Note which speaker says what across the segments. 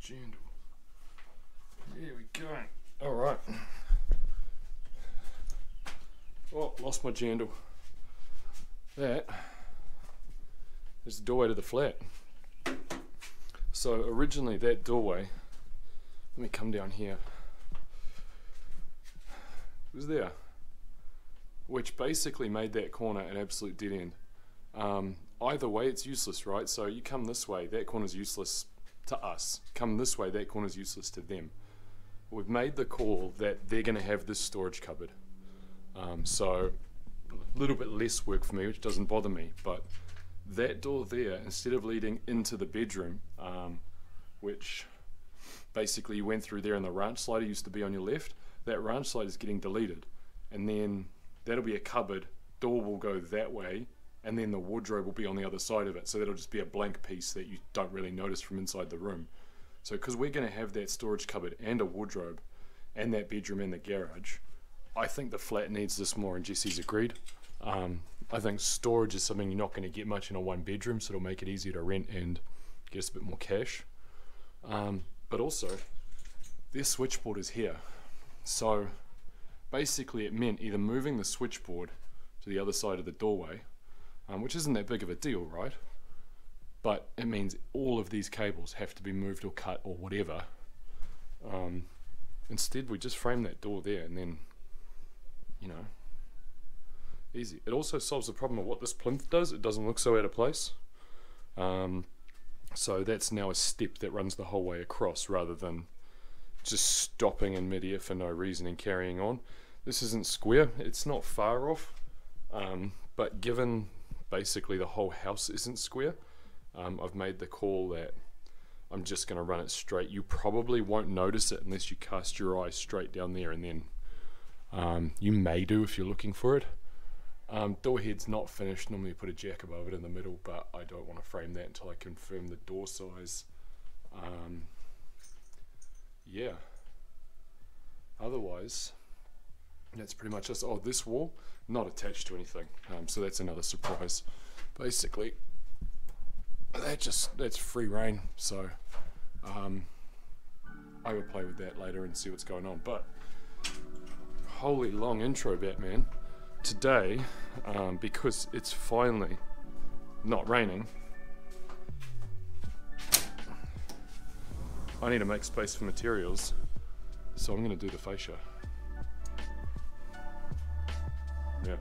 Speaker 1: jandal. There we go. All right. Oh, lost my jandal. That is the doorway to the flat. So originally that doorway, let me come down here, was there, which basically made that corner an absolute dead end. Um, either way, it's useless, right? So you come this way, that corner's useless to us. Come this way, that corner's useless to them. We've made the call that they're going to have this storage cupboard. Um, so a little bit less work for me, which doesn't bother me, but that door there, instead of leading into the bedroom, um, which basically you went through there and the ranch slider used to be on your left, that ranch slider is getting deleted. And then that'll be a cupboard, door will go that way, and then the wardrobe will be on the other side of it. So that'll just be a blank piece that you don't really notice from inside the room. So, because we're going to have that storage cupboard and a wardrobe and that bedroom and the garage, I think the flat needs this more, and Jesse's agreed. Um, I think storage is something you're not going to get much in a one bedroom, so it'll make it easier to rent and get us a bit more cash. Um, but also, this switchboard is here. So basically, it meant either moving the switchboard to the other side of the doorway, um, which isn't that big of a deal, right? But it means all of these cables have to be moved or cut or whatever. Um, instead, we just frame that door there and then, you know, easy. It also solves the problem of what this plinth does. It doesn't look so out of place. Um, so that's now a step that runs the whole way across rather than just stopping in midair for no reason and carrying on. This isn't square, it's not far off, um, but given basically the whole house isn't square, um, I've made the call that I'm just going to run it straight. You probably won't notice it unless you cast your eye straight down there, and then um, you may do if you're looking for it. Um, door head's not finished. Normally you put a jack above it in the middle, but I don't want to frame that until I confirm the door size. Um, yeah. Otherwise, that's pretty much us. Oh, this wall, not attached to anything. Um, so that's another surprise. Basically, that just, that's free reign. So, um, I will play with that later and see what's going on. But, holy long intro, Batman today, um, because it's finally not raining, I need to make space for materials, so I'm going to do the fascia. Yeah.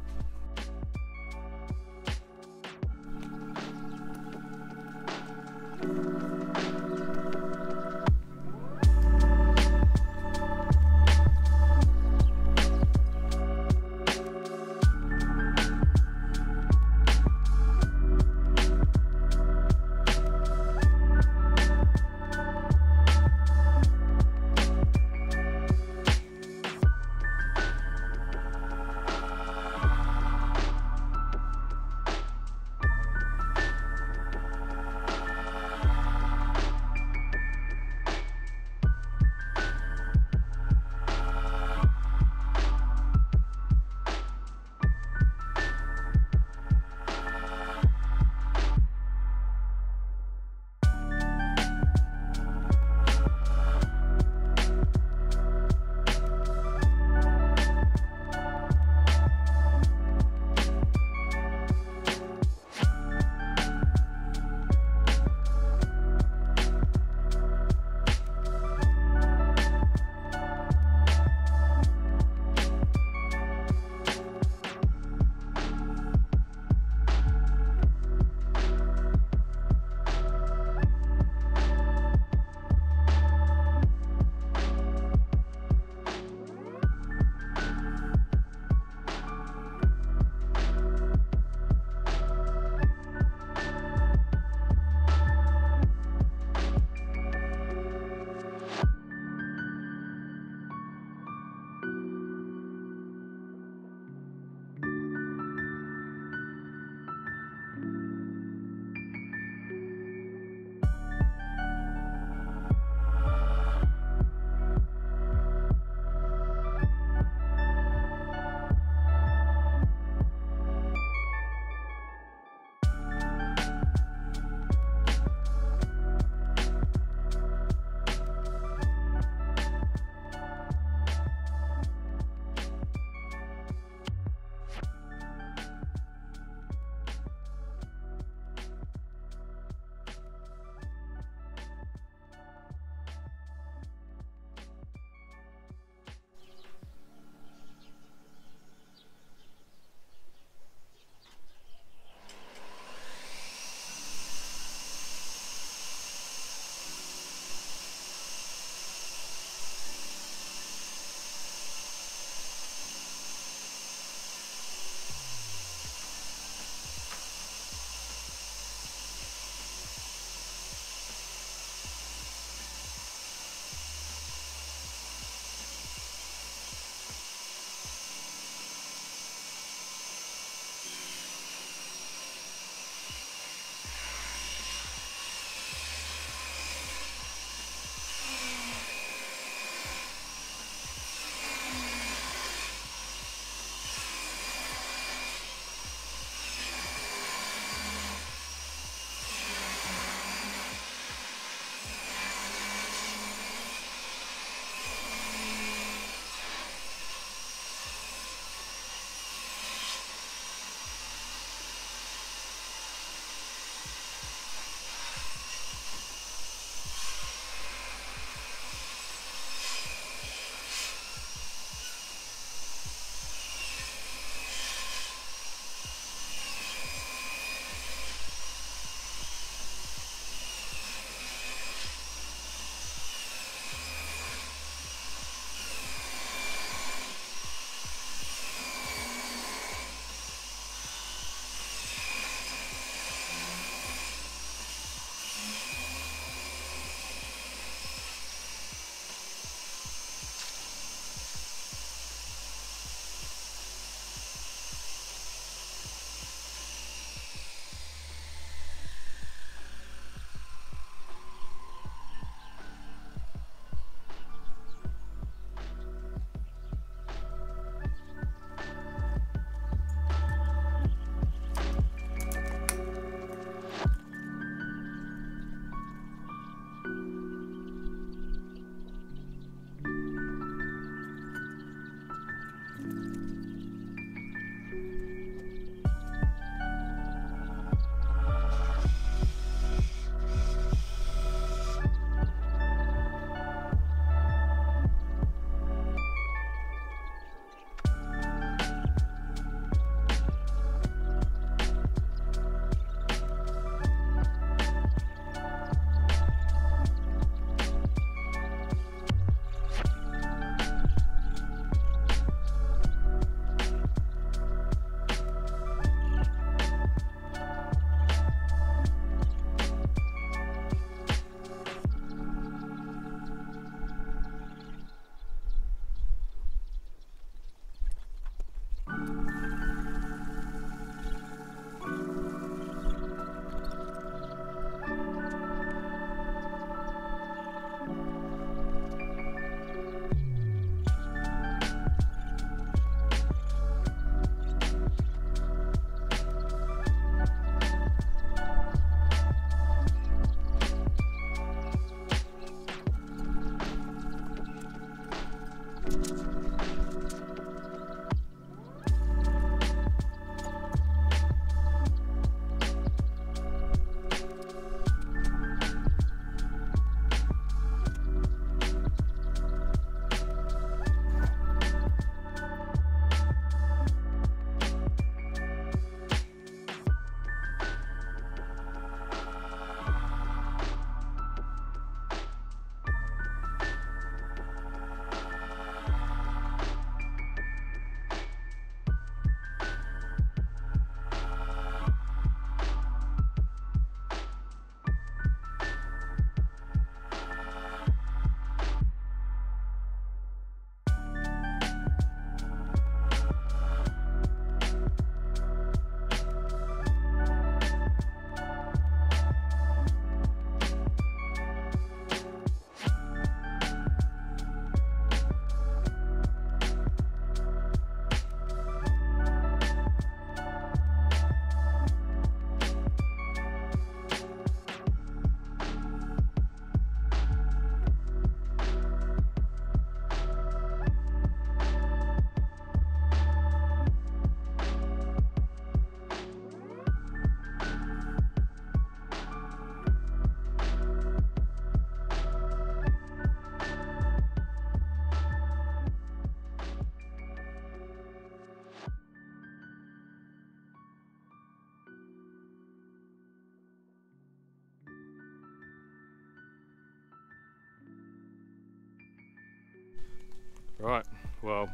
Speaker 1: Right, well,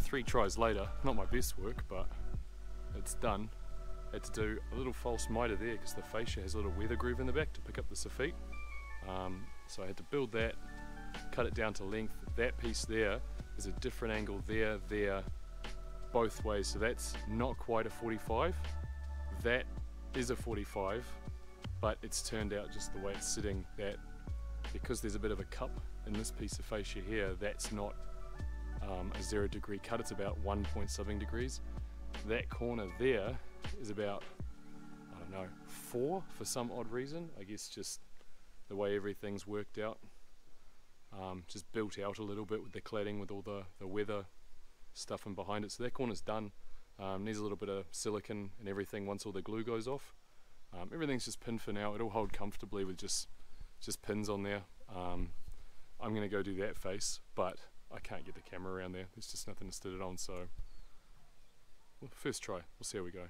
Speaker 1: three tries later, not my best work, but it's done. Had to do a little false miter there because the fascia has a little weather groove in the back to pick up the soffit. Um, so I had to build that, cut it down to length. That piece there is a different angle there, there, both ways. So that's not quite a 45. That is a 45, but it's turned out just the way it's sitting that because there's a bit of a cup in this piece of fascia here, that's not um, a zero degree cut, it's about one point something degrees. That corner there is about, I don't know, four for some odd reason. I guess just the way everything's worked out. Um, just built out a little bit with the cladding with all the, the weather stuff in behind it. So that corner's done. Um, needs a little bit of silicon and everything once all the glue goes off. Um, everything's just pinned for now. It'll hold comfortably with just just pins on there. Um, I'm going to go do that face, but I can't get the camera around there. There's just nothing to stick it on, so well, first try. We'll see how we go.